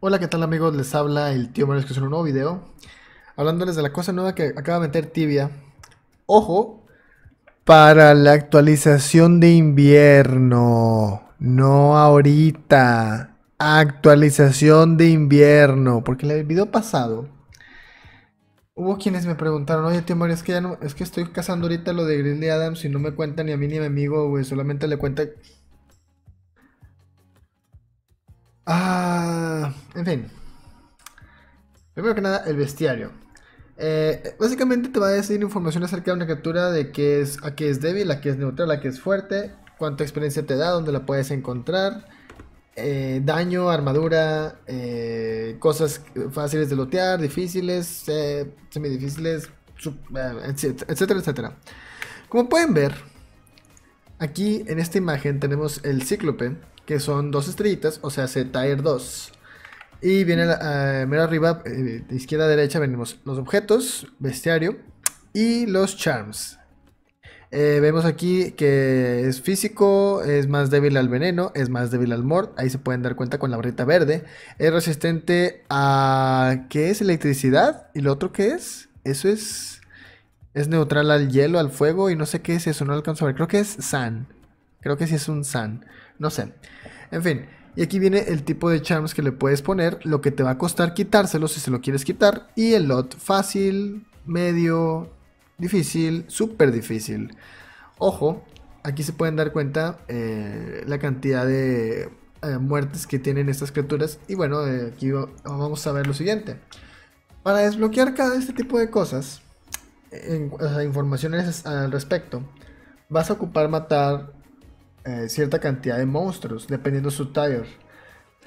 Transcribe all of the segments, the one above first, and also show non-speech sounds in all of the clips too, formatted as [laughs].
Hola, ¿qué tal amigos? Les habla el tío Mario que es un nuevo video. Hablándoles de la cosa nueva que acaba de meter Tibia. Ojo, para la actualización de invierno. No ahorita. Actualización de invierno. Porque en el video pasado hubo quienes me preguntaron, oye tío Mario, es que ya no, es que estoy cazando ahorita lo de Grizzly Adams y no me cuenta ni a mí ni a mi amigo, güey. Solamente le cuenta Ah, en fin. Primero que nada, el bestiario. Eh, básicamente te va a decir información acerca de una criatura de qué es, a qué es débil, a qué es neutral, a qué es fuerte, cuánta experiencia te da, dónde la puedes encontrar, eh, daño, armadura, eh, cosas fáciles de lotear, difíciles, semidifíciles, etcétera, etcétera. Como pueden ver, aquí en esta imagen tenemos el cíclope que son dos estrellitas, o sea, se Tier 2. Y viene a, mero arriba, eh, izquierda a derecha, venimos los objetos, bestiario y los charms. Eh, vemos aquí que es físico, es más débil al veneno, es más débil al mort. Ahí se pueden dar cuenta con la barrita verde. Es resistente a. ¿Qué es? Electricidad. ¿Y lo otro qué es? Eso es. Es neutral al hielo, al fuego. Y no sé qué es eso, no alcanzo a ver. Creo que es San. Creo que sí es un San. No sé. En fin. Y aquí viene el tipo de charms que le puedes poner, lo que te va a costar quitárselo si se lo quieres quitar. Y el lot fácil, medio, difícil, súper difícil. Ojo, aquí se pueden dar cuenta eh, la cantidad de eh, muertes que tienen estas criaturas. Y bueno, eh, aquí vamos a ver lo siguiente. Para desbloquear cada este tipo de cosas, informaciones al respecto, vas a ocupar matar eh, cierta cantidad de monstruos, dependiendo su tier.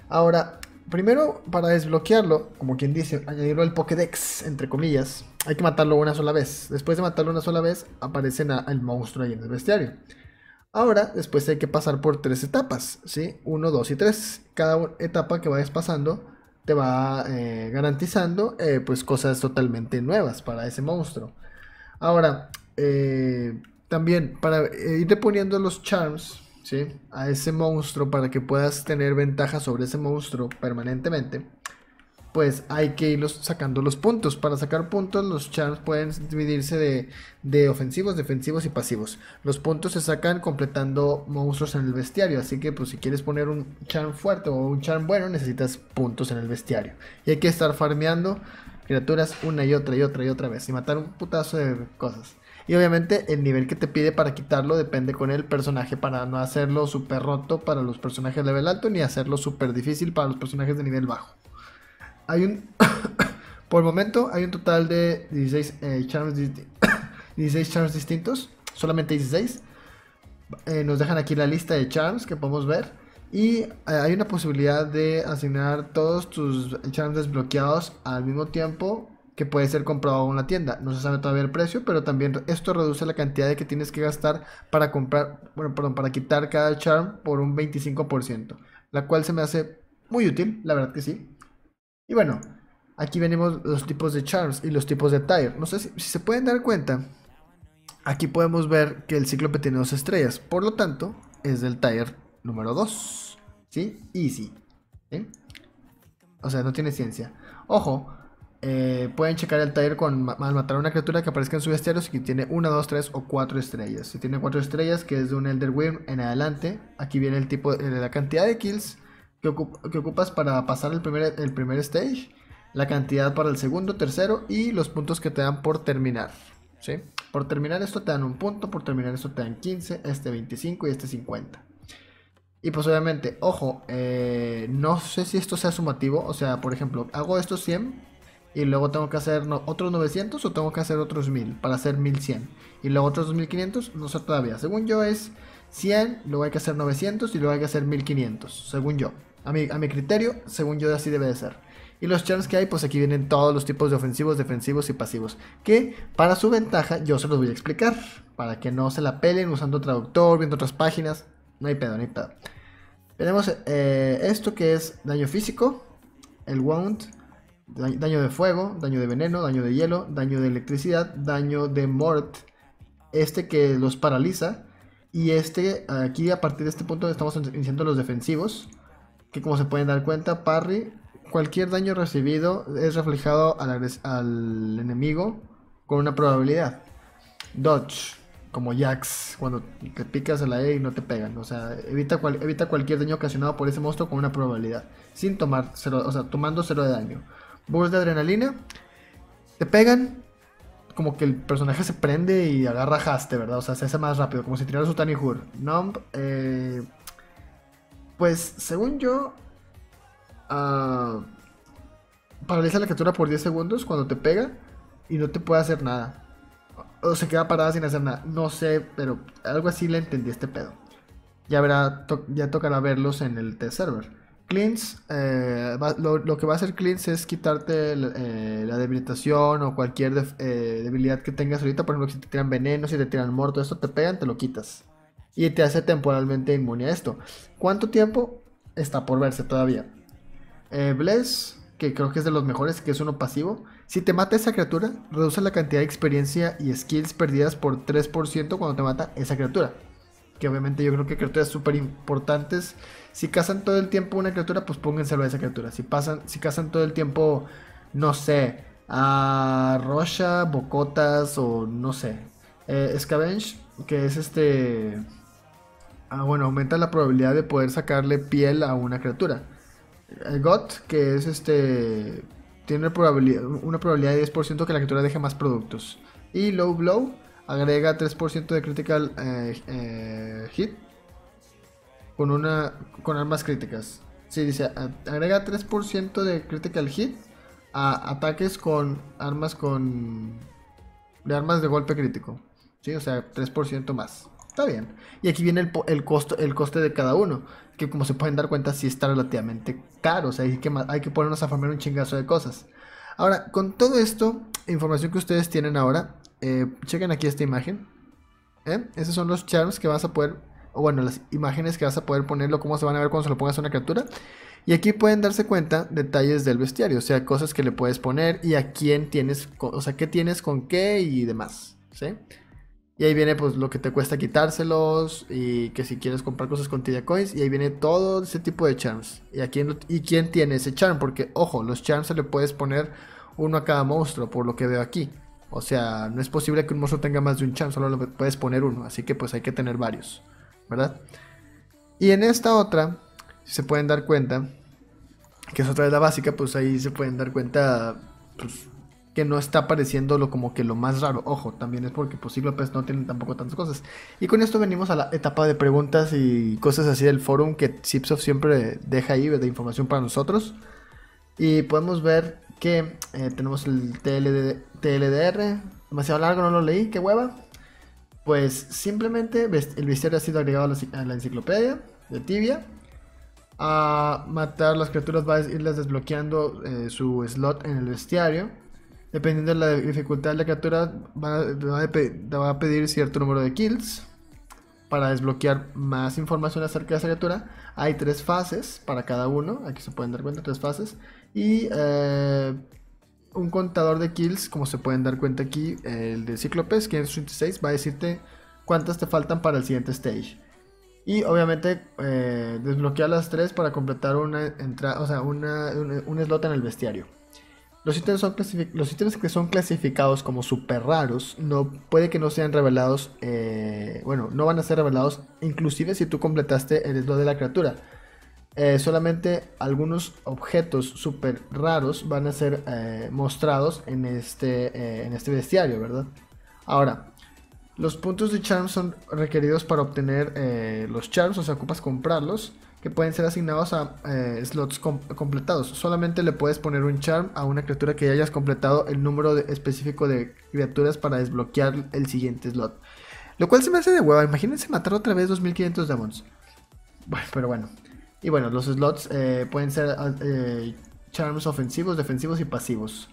Ahora, primero para desbloquearlo, como quien dice, añadirlo al Pokédex, entre comillas, hay que matarlo una sola vez. Después de matarlo una sola vez, aparece el monstruo ahí en el bestiario. Ahora, después hay que pasar por tres etapas, ¿sí? 1, 2 y 3. Cada etapa que vayas pasando te va eh, garantizando eh, pues cosas totalmente nuevas para ese monstruo. Ahora, también para ir poniendo los charms, ¿sí? a ese monstruo para que puedas tener ventaja sobre ese monstruo permanentemente, pues hay que irlos sacando los puntos. Para sacar puntos, los charms pueden dividirse de, ofensivos, defensivos y pasivos. Los puntos se sacan completando monstruos en el bestiario. Así que, pues, si quieres poner un charm fuerte o un charm bueno, necesitas puntos en el bestiario. Y hay que estar farmeando criaturas una y otra y otra y otra vez. Y matar un putazo de cosas. Y obviamente el nivel que te pide para quitarlo depende con el personaje para no hacerlo súper roto para los personajes de nivel alto ni hacerlo súper difícil para los personajes de nivel bajo. Hay un... [coughs] por el momento hay un total de 16, eh, charms, 16 [coughs] charms distintos. Solamente 16. Eh, nos dejan aquí la lista de charms que podemos ver. Y eh, hay una posibilidad de asignar todos tus charms desbloqueados al mismo tiempo que puede ser comprado en una tienda. No se sabe todavía el precio, pero también esto reduce la cantidad de que tienes que gastar para comprar, bueno, perdón, para quitar cada charm por un 25%, la cual se me hace muy útil, la verdad que sí. Y bueno, aquí venimos los tipos de charms y los tipos de tire. No sé si, se pueden dar cuenta, aquí podemos ver que el cíclope tiene dos estrellas, por lo tanto, es del tire número 2, ¿sí? Easy, O sea, no tiene ciencia. Ojo, eh, pueden checar el taller con al matar a una criatura que aparezca en su bestiario si tiene 1, 2, 3 o 4 estrellas. Si tiene 4 estrellas, que es de un Elder Wyrm en adelante, aquí viene el tipo de la cantidad de kills que, ocupas para pasar el primer, el primer stage, la cantidad para el segundo, tercero y los puntos que te dan por terminar. ¿sí? Por terminar esto te dan un punto, por terminar esto te dan 15, este 25 y este 50. Y pues obviamente, ojo, eh, no sé si esto sea sumativo, o sea, por ejemplo, hago estos 100 y luego tengo que hacer otros 900 o tengo que hacer otros 1000 para hacer 1100 y luego otros 2500 no sé todavía. Según yo es 100 luego hay que hacer 900 y luego hay que hacer 1500 según yo. A mi, a mi criterio según yo así debe de ser. Y los charms que hay pues aquí vienen todos los tipos de ofensivos defensivos y pasivos que para su ventaja yo se los voy a explicar para que no se la pelen usando traductor viendo otras páginas no hay pedo no hay pedo. Tenemos eh, esto que es daño físico el wound Daño de fuego, daño de veneno, daño de hielo, daño de electricidad, daño de mort. Este que los paraliza. Y este, aquí a partir de este punto estamos iniciando los defensivos. Que como se pueden dar cuenta, parry, cualquier daño recibido es reflejado al, al enemigo con una probabilidad. Dodge, como Jax, cuando te picas a la E y no te pegan. O sea, evita, evita cualquier daño ocasionado por ese monstruo con una probabilidad. Sin tomar o sea, tomando cero de daño. Burst de adrenalina. Te pegan, como que el personaje se prende y agarra haste, ¿verdad? O sea, se hace más rápido, como si tirara su Tiny Hur. Numb, eh, pues según yo, uh, paraliza la captura por 10 segundos cuando te pega y no te puede hacer nada. O se queda parada sin hacer nada. No sé, pero algo así le entendí este pedo. Ya, verá, ya tocará verlos en el test server. Cleanse, eh, lo, que va a hacer Cleanse es quitarte eh, la debilitación o cualquier eh, debilidad que tengas ahorita. Por ejemplo, si te tiran veneno, si te tiran muerto, esto te pegan, te lo quitas. Y te hace temporalmente inmune a esto. ¿Cuánto tiempo? Está por verse todavía. Bless, que creo que es de los mejores, que es uno pasivo. Si te mata esa criatura, reduce la cantidad de experiencia y skills perdidas por 3% cuando te mata esa criatura que obviamente yo creo que criaturas súper importantes. Si cazan todo el tiempo una criatura, pues póngenselo a esa criatura. Si, pasan, si cazan todo el tiempo, no sé, a Rocha, Bocotas o no sé. Eh, Scavenge, que es este... Ah, bueno, aumenta la probabilidad de poder sacarle piel a una criatura. El Got, que es este... Tiene probabilidad, una probabilidad de 10% que la criatura deje más productos. Y Low Blow, agrega 3% de critical eh, eh, hit con una con armas críticas. Sí, dice, agrega 3% de critical hit a ataques con armas con de armas de golpe crítico. Sí, o sea, 3% más. Está bien. Y aquí viene el, el, costo, el coste de cada uno. Que como se pueden dar cuenta, sí está relativamente caro. O sea, hay que, hay que ponernos a formar un chingazo de cosas. Ahora, con todo esto, información que ustedes tienen ahora, eh, chequen aquí esta imagen. ¿eh? Esos son los charms que vas a poder, o bueno, las imágenes que vas a poder ponerlo, cómo se van a ver cuando se lo pongas a una criatura. Y aquí pueden darse cuenta detalles del bestiario, o sea, cosas que le puedes poner y a quién tienes, o sea, qué tienes con qué y demás, ¿sí? Y ahí viene pues lo que te cuesta quitárselos y que si quieres comprar cosas con Tidia Coins y ahí viene todo ese tipo de charms. Y, a quién, y quién tiene ese charm, porque ojo, los charms se le puedes poner uno a cada monstruo, por lo que veo aquí. O sea, no es posible que un monstruo tenga más de un charm, solo le puedes poner uno, así que pues hay que tener varios, ¿verdad? Y en esta otra, si se pueden dar cuenta, que es otra de la básica, pues ahí se pueden dar cuenta pues, que no está apareciendo lo como que lo más raro. Ojo, también es porque pues pues no tienen tampoco tantas cosas. Y con esto venimos a la etapa de preguntas y cosas así del forum que Zipsoft siempre deja ahí de información para nosotros. Y podemos ver que eh, tenemos el TLDR, demasiado largo, no lo leí, qué hueva. Pues simplemente el bestiario ha sido agregado a la, enciclopedia de Tibia. A matar las criaturas va a irles desbloqueando eh, su slot en el bestiario. Dependiendo de la dificultad de la criatura, va, va, a pedir cierto número de kills para desbloquear más información acerca de esa criatura. Hay tres fases para cada uno, aquí se pueden dar cuenta, tres fases. Y eh, un contador de kills, como se pueden dar cuenta aquí, el de Cíclopes 536 va a decirte cuántas te faltan para el siguiente stage. Y obviamente eh, desbloquear las tres para completar una entrada, o sea, una, un, slot en el bestiario. Los ítems, son los ítems que son clasificados como super raros, no, puede que no sean revelados, eh, bueno, no van a ser revelados, inclusive si tú completaste el slot de la criatura. Eh, solamente algunos objetos super raros van a ser eh, mostrados en este, eh, en este bestiario, ¿verdad? Ahora, los puntos de charm son requeridos para obtener los charms, o sea, ocupas comprarlos, que pueden ser asignados a slots completados. Solamente le puedes poner un charm a una criatura que ya hayas completado el número específico de criaturas para desbloquear el siguiente slot. Lo cual se me hace de hueva. Imagínense matar otra vez 2500 demons. Bueno, pero bueno. Y bueno, los slots eh, pueden ser eh, charms ofensivos, defensivos y pasivos.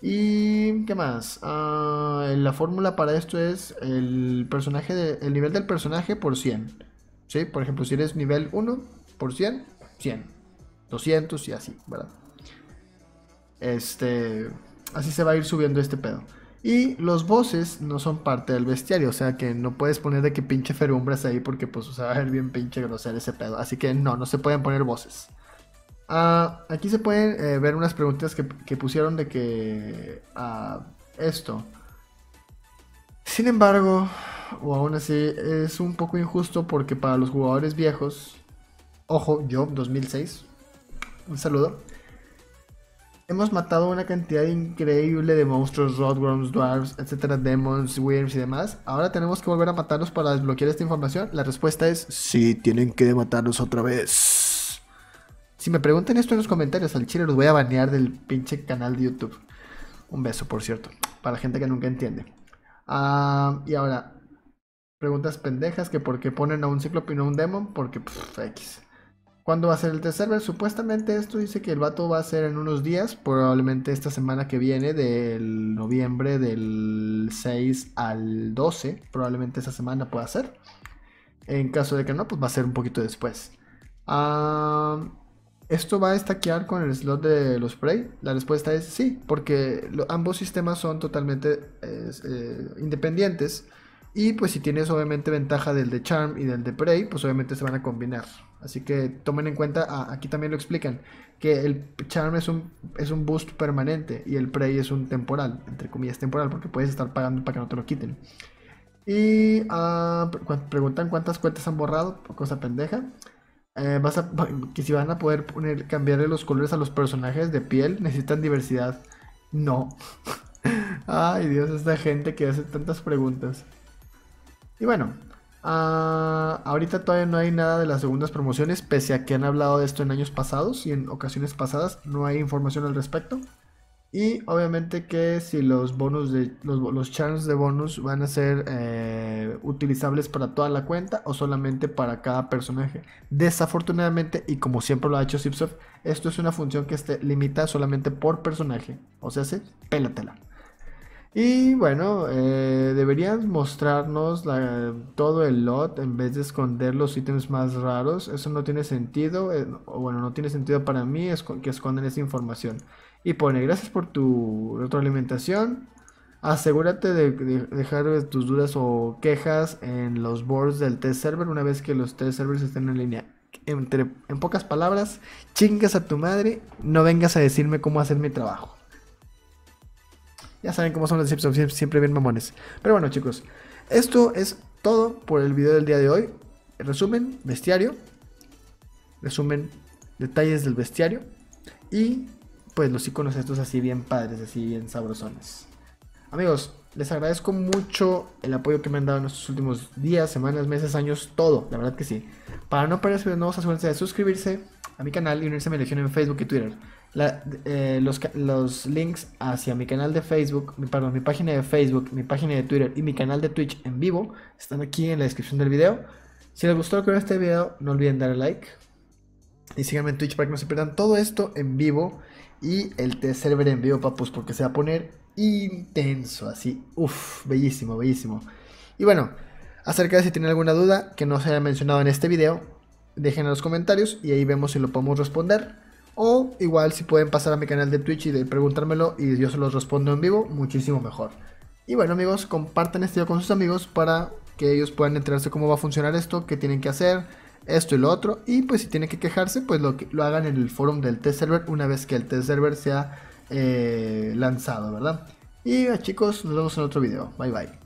¿Y qué más? Ah, la fórmula para esto es el personaje de, el nivel del personaje por 100. ¿Sí? Por ejemplo, si eres nivel 1 por 100, 100. 200 y así, ¿verdad? Este, así se va a ir subiendo este pedo. Y los bosses no son parte del bestiario, o sea que no puedes poner de que pinche ferumbras ahí porque pues va a ver bien pinche grosero ese pedo. Así que no, no se pueden poner voces. Ah, aquí se pueden eh, ver unas preguntas que, pusieron de que ah, esto. Sin embargo, o aún así, es un poco injusto porque para los jugadores viejos, ojo, yo, 2006, un saludo, hemos matado una cantidad increíble de monstruos, Rodworms, Dwarves, etcétera, Demons, Worms y demás. Ahora tenemos que volver a matarlos para desbloquear esta información. La respuesta es sí, tienen que matarlos otra vez. Si me preguntan esto en los comentarios, al chile los voy a banear del pinche canal de YouTube. Un beso, por cierto, para gente que nunca entiende. Ah, y ahora, preguntas pendejas, que por qué ponen a un ciclope y no a un demon, porque pff, X. ¿Cuándo va a ser el test server? Supuestamente esto dice que el vato va a ser en unos días, probablemente esta semana que viene, del noviembre del 6 al 12, probablemente esa semana pueda ser. En caso de que no, pues va a ser un poquito después. ¿Esto va a estaquear con el slot de los Prey? La respuesta es sí, porque ambos sistemas son totalmente eh, independientes. Y pues si tienes obviamente ventaja del de Charm y del de Prey, pues obviamente se van a combinar. Así que tomen en cuenta, aquí también lo explican, que el Charm es un, es un boost permanente y el Prey es un temporal, entre comillas temporal, porque puedes estar pagando para que no te lo quiten. Y ah, preguntan cuántas cuentas han borrado, cosa pendeja. Eh, vas a, [laughs] que si van a poder cambiarle los colores a los personajes de piel, necesitan diversidad. No. [laughs] Ay Dios, esta gente que hace tantas preguntas. Y bueno, ah, ahorita todavía no hay nada de las segundas promociones, pese a que han hablado de esto en años pasados y en ocasiones pasadas, no hay información al respecto. Y obviamente que si los bonus de los, los charms de bonus van a ser eh, utilizables para toda la cuenta o solamente para cada personaje. Desafortunadamente, y como siempre lo ha hecho Zipsoft, esto es una función que esté limitada solamente por personaje. O sea, se pélatela. Y bueno, eh, deberían mostrarnos todo el lot en vez de esconder los ítems más raros. Eso no tiene sentido. Eh, o bueno, no tiene sentido para mí que esconden esa información y pone gracias por tu retroalimentación. Asegúrate de, dejar tus dudas o quejas en los boards del test server una vez que los test servers estén en línea. Entre, en pocas palabras, chingas a tu madre, no vengas a decirme cómo hacer mi trabajo. Ya saben cómo son los Simpsons, siempre bien mamones. Pero bueno, chicos, esto es todo por el video del día de hoy. Resumen, bestiario. Resumen, detalles del bestiario. Y pues los iconos estos así bien padres, así bien sabrosones. Amigos, les agradezco mucho el apoyo que me han dado en estos últimos días, semanas, meses, años, todo, la verdad que sí. Para no perderse de nuevos, asegúrense de suscribirse a mi canal y unirse a mi legión en Facebook y Twitter. Eh, los, links hacia mi canal de Facebook, mi, perdón, mi página de Facebook, mi página de Twitter y mi canal de Twitch en vivo están aquí en la descripción del video. Si les gustó lo este video, no olviden darle like. Y síganme en Twitch para que no se pierdan todo esto en vivo y el test server en vivo, papus, porque se va a poner intenso, así, uff, bellísimo, bellísimo. Y bueno, acerca de si tienen alguna duda que no se haya mencionado en este video, dejen en los comentarios y ahí vemos si lo podemos responder. O igual si pueden pasar a mi canal de Twitch y de preguntármelo y yo se los respondo en vivo, muchísimo mejor. Y bueno amigos, compartan este video con sus amigos para que ellos puedan enterarse cómo va a funcionar esto, qué tienen que hacer, esto y lo otro. Y pues si tienen que quejarse, pues lo, lo hagan en el forum del test server una vez que el test server sea eh, lanzado, ¿verdad? Y chicos, nos vemos en otro video. Bye bye.